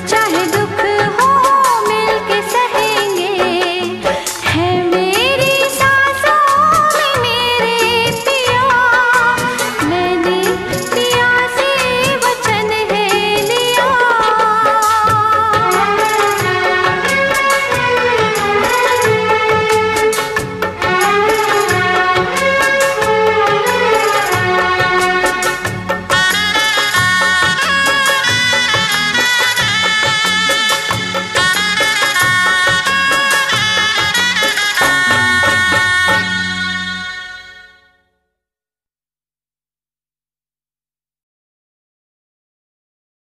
चाहे